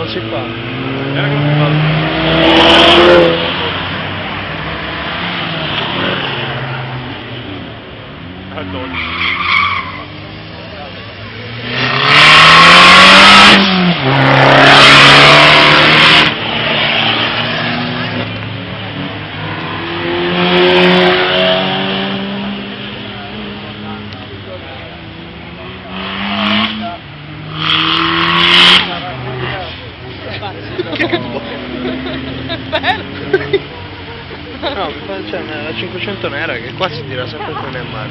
Non si fa. Guarda che togli. No, cioè, la 500 nera che qua si tira sempre più nel mare.